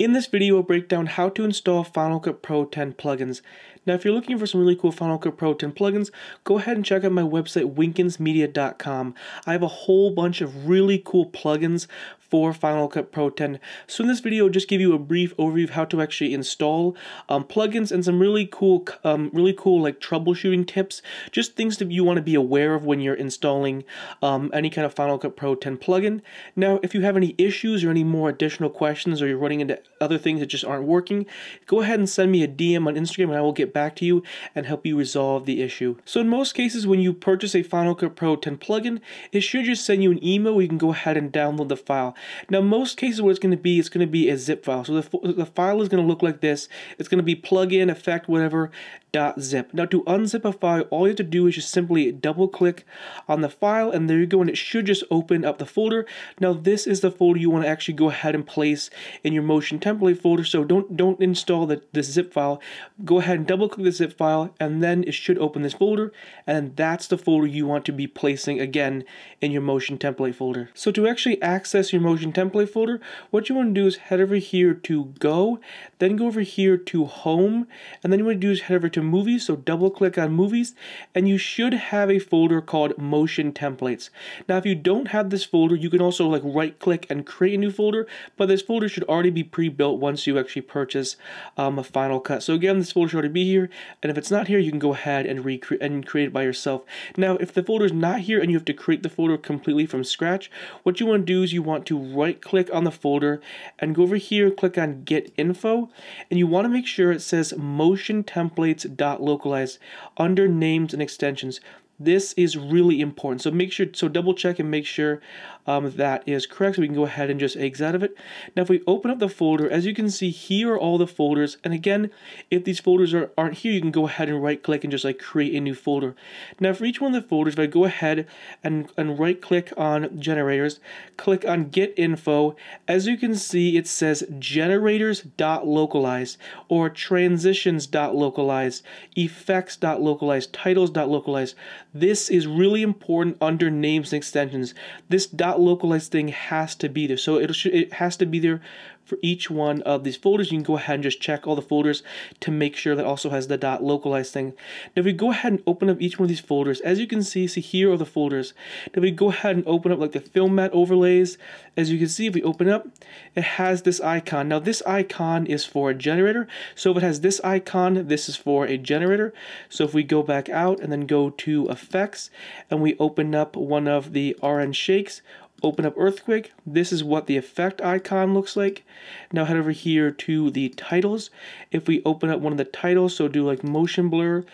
In this video, I'll break down how to install Final Cut Pro 10 plugins. Now, if you're looking for some really cool Final Cut Pro 10 plugins, go ahead and check out my website, winkensmedia.com. I have a whole bunch of really cool plugins for Final Cut Pro 10. So in this video, I'll just give you a brief overview of how to actually install um, plugins and some really cool, um, really cool like troubleshooting tips, just things that you want to be aware of when you're installing um, any kind of Final Cut Pro 10 plugin. Now, if you have any issues or any more additional questions or you're running into other things that just aren't working, go ahead and send me a DM on Instagram and I will get back to you and help you resolve the issue. So in most cases, when you purchase a Final Cut Pro 10 plugin, it should just send you an email where you can go ahead and download the file. Now, most cases, what it's going to be, it's going to be a zip file. So the, the file is going to look like this. It's going to be plugin, effect, whatever, .zip. Now to unzip a file, all you have to do is just simply double click on the file and there you go and it should just open up the folder. Now this is the folder you want to actually go ahead and place in your motion template folder so don't don't install the, the zip file. Go ahead and double click the zip file and then it should open this folder and that's the folder you want to be placing again in your motion template folder. So to actually access your motion template folder, what you want to do is head over here to go, then go over here to home, and then you want to do is head over to to movies, so double click on movies, and you should have a folder called motion templates. Now if you don't have this folder, you can also like right click and create a new folder, but this folder should already be pre-built once you actually purchase um, a Final Cut. So again, this folder should already be here, and if it's not here, you can go ahead and recreate and create it by yourself. Now if the folder is not here and you have to create the folder completely from scratch, what you want to do is you want to right click on the folder and go over here, click on get info, and you want to make sure it says motion templates localize under names and extensions. This is really important. So make sure, so double check and make sure um, that is correct. So we can go ahead and just exit out of it. Now, if we open up the folder, as you can see, here are all the folders. And again, if these folders are, aren't here, you can go ahead and right click and just like create a new folder. Now, for each one of the folders, if I go ahead and, and right click on generators, click on get info, as you can see, it says generators.localize or transitions.localize, effects.localize, titles.localize. This is really important under names and extensions. This dot localized thing has to be there. So it, it has to be there for each one of these folders. You can go ahead and just check all the folders to make sure that also has the dot localized thing. Now if we go ahead and open up each one of these folders, as you can see, see here are the folders. Now we go ahead and open up like the film matte overlays. As you can see, if we open up, it has this icon. Now this icon is for a generator. So if it has this icon, this is for a generator. So if we go back out and then go to effects and we open up one of the RN shakes, open up Earthquake. This is what the effect icon looks like. Now head over here to the titles. If we open up one of the titles, so do like motion blur,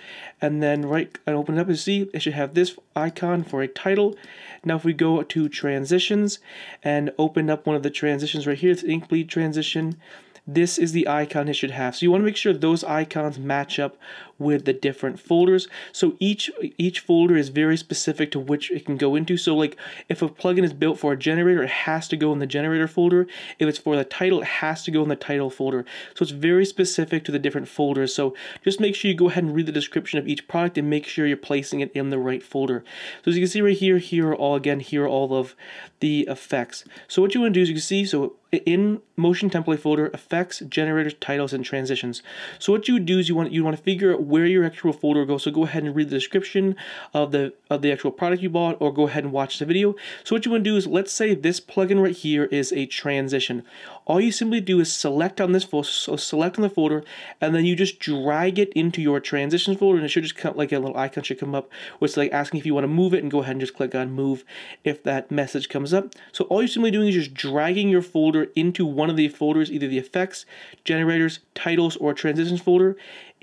and then right and open it up and see, it should have this icon for a title. Now if we go to transitions and open up one of the transitions right here, it's ink bleed transition, this is the icon it should have. So you want to make sure those icons match up with the different folders. So each each folder is very specific to which it can go into. So like if a plugin is built for a generator, it has to go in the generator folder. If it's for the title, it has to go in the title folder. So it's very specific to the different folders. So just make sure you go ahead and read the description of each product and make sure you're placing it in the right folder. So as you can see right here, here are all again, here are all of the effects. So what you want to do is you can see, so in motion template folder, effects, generators, titles, and transitions. So what you would do is you want you want to figure out where your actual folder goes. So go ahead and read the description of the of the actual product you bought, or go ahead and watch the video. So what you want to do is, let's say this plugin right here is a transition. All you simply do is select on this folder, so select on the folder, and then you just drag it into your transitions folder, and it should just come like a little icon should come up, which is like asking if you want to move it, and go ahead and just click on move if that message comes up. So all you're simply doing is just dragging your folder into one of the folders, either the effects, generators, titles, or transitions folder,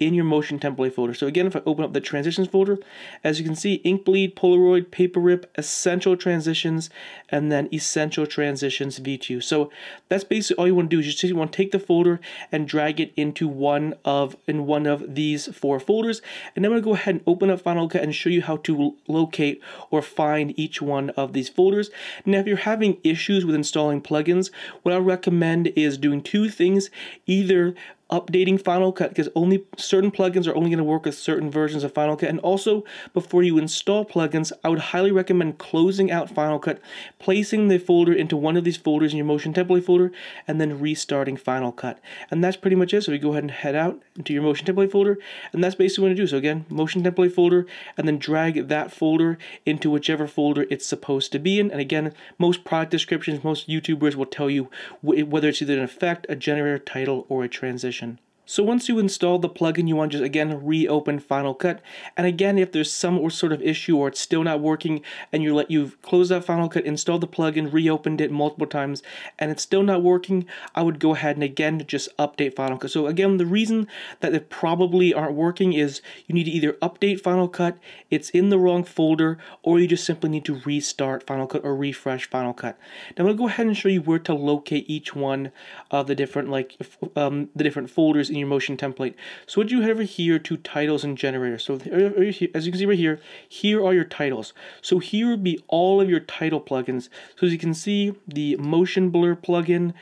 in your motion template folder. So again, if I open up the transitions folder, as you can see, Inkbleed, Polaroid, Paper Rip, Essential Transitions, and then Essential Transitions V2. So that's basically all you want to do is just you want to take the folder and drag it into one of in one of these four folders. And then I'm going to go ahead and open up Final Cut and show you how to locate or find each one of these folders. Now, if you're having issues with installing plugins, what I recommend is doing two things. Either updating Final Cut because only certain plugins are only going to work with certain versions of Final Cut. And also, before you install plugins, I would highly recommend closing out Final Cut, placing the folder into one of these folders in your Motion Template folder, and then restarting Final Cut. And that's pretty much it. So we go ahead and head out into your Motion Template folder, and that's basically what you do. So again, Motion Template folder, and then drag that folder into whichever folder it's supposed to be in. And again, most product descriptions, most YouTubers will tell you whether it's either an effect, a generator title, or a transition position. So once you install the plugin, you want to just again reopen Final Cut. And again, if there's some sort of issue or it's still not working and you let you've closed out Final Cut, installed the plugin, reopened it multiple times, and it's still not working, I would go ahead and again just update Final Cut. So again, the reason that it probably aren't working is you need to either update Final Cut, it's in the wrong folder, or you just simply need to restart Final Cut or refresh Final Cut. Now I'm gonna go ahead and show you where to locate each one of the different like um, the different folders in your motion template. So what you head over here to titles and generators. So er, er, as you can see right here, here are your titles. So here would be all of your title plugins. So as you can see, the motion blur plugin,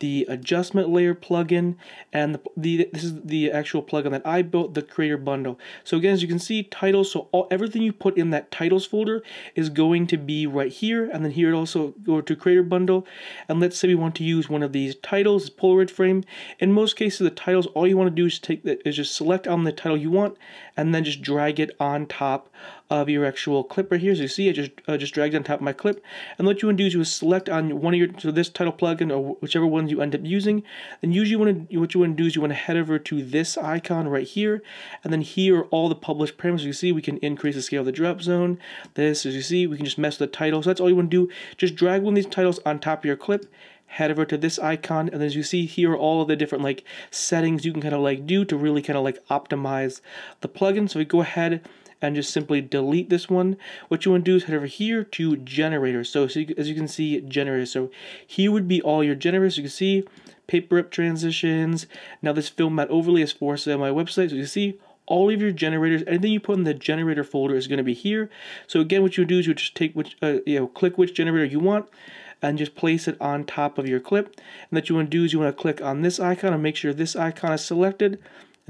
the adjustment layer plugin, and the, the, this is the actual plugin that I built, the creator bundle. So again, as you can see, titles, so all, everything you put in that titles folder is going to be right here, and then here it also go to creator bundle, and let's say we want to use one of these titles, Polaroid frame. In most cases, the titles, all you want to do is take the, is just select on the title you want, and then just drag it on top of your actual clip right here. So you see, I just uh, just dragged on top of my clip. And what you want to do is you select on one of your, so this title plugin or whichever ones you end up using. Then usually want to, what you want to do is you want to head over to this icon right here. And then here are all the published parameters. You see, we can increase the scale of the drop zone. This, as you see, we can just mess with the title. So that's all you want to do. Just drag one of these titles on top of your clip head over to this icon and as you see here are all of the different like settings you can kind of like do to really kind of like optimize the plugin so we go ahead and just simply delete this one. What you want to do is head over here to generators. So, so you, as you can see, generators. So here would be all your generators. You can see paper rip transitions. Now this film matte overlay is for sale on my website. So you see all of your generators, anything you put in the generator folder is going to be here. So again, what you do is you just take which, uh, you know, click which generator you want and just place it on top of your clip. And that you want to do is you want to click on this icon and make sure this icon is selected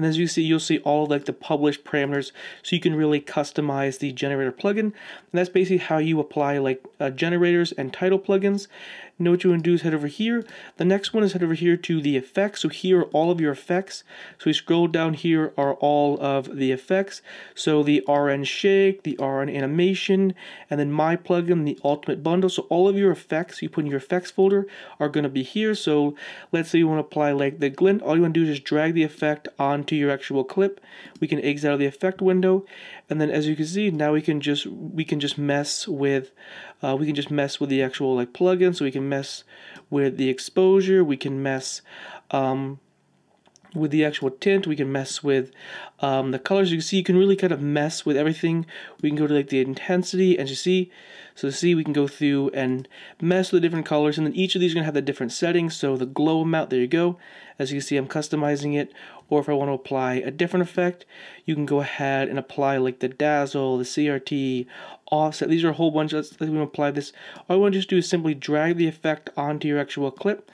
and as you see, you'll see all like the published parameters so you can really customize the generator plugin. And that's basically how you apply like uh, generators and title plugins know what you want to do is head over here. The next one is head over here to the effects. So here are all of your effects. So we scroll down here are all of the effects. So the RN shake, the RN animation, and then my plugin, the ultimate bundle. So all of your effects you put in your effects folder are going to be here. So let's say you want to apply like the glint. All you want to do is just drag the effect onto your actual clip. We can exit out of the effect window. And then as you can see, now we can just we can just mess with uh, we can just mess with the actual like plugin. So we can mess with the exposure. We can mess um, with the actual tint. We can mess with um, the colors. You can see you can really kind of mess with everything. We can go to like the intensity and you see, so see we can go through and mess with the different colors and then each of these are going to have the different settings. So the glow amount, there you go. As you can see I'm customizing it or if I want to apply a different effect, you can go ahead and apply like the dazzle, the CRT, offset. These are a whole bunch. Let's, let's apply this. All you want to just do is simply drag the effect onto your actual clip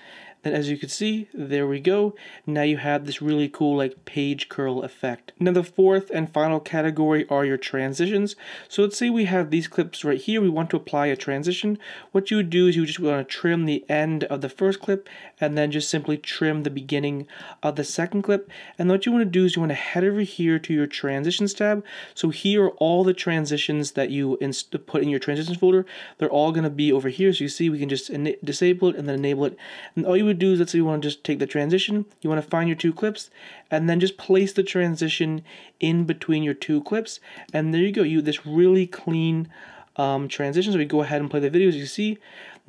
and as you can see, there we go. Now you have this really cool like page curl effect. Now the fourth and final category are your transitions. So let's say we have these clips right here. We want to apply a transition. What you would do is you just want to trim the end of the first clip and then just simply trim the beginning of the second clip. And what you want to do is you want to head over here to your transitions tab. So here are all the transitions that you put in your transitions folder. They're all going to be over here. So you see we can just disable it and then enable it. And all you would do is let's say you want to just take the transition, you want to find your two clips, and then just place the transition in between your two clips, and there you go. You this really clean um, transition. So we go ahead and play the video as you see.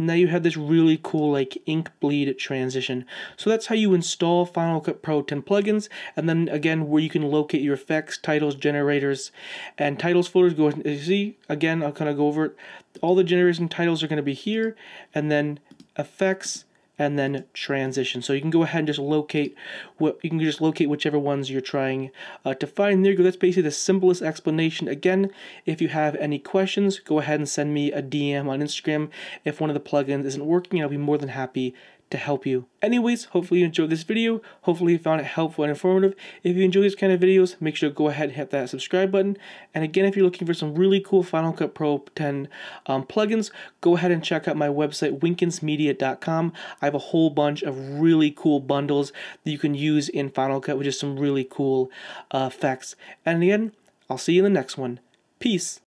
Now you have this really cool like ink bleed transition. So that's how you install Final Cut Pro 10 plugins. And then again, where you can locate your effects, titles, generators, and titles folders. Go ahead and see, again, I'll kind of go over it. All the generators and titles are going to be here. And then effects, and then transition. So you can go ahead and just locate what you can just locate whichever ones you're trying uh, to find. There you go. That's basically the simplest explanation. Again, if you have any questions, go ahead and send me a DM on Instagram. If one of the plugins isn't working, I'll be more than happy to help you. Anyways, hopefully you enjoyed this video. Hopefully you found it helpful and informative. If you enjoy these kind of videos, make sure to go ahead and hit that subscribe button. And again, if you're looking for some really cool Final Cut Pro 10 um, plugins, go ahead and check out my website, winkensmedia.com. I have a whole bunch of really cool bundles that you can use in Final Cut, which is some really cool uh, effects. And again, I'll see you in the next one. Peace.